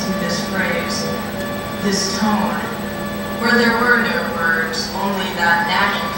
to this phrase, this tone, where there were no words, only that natural.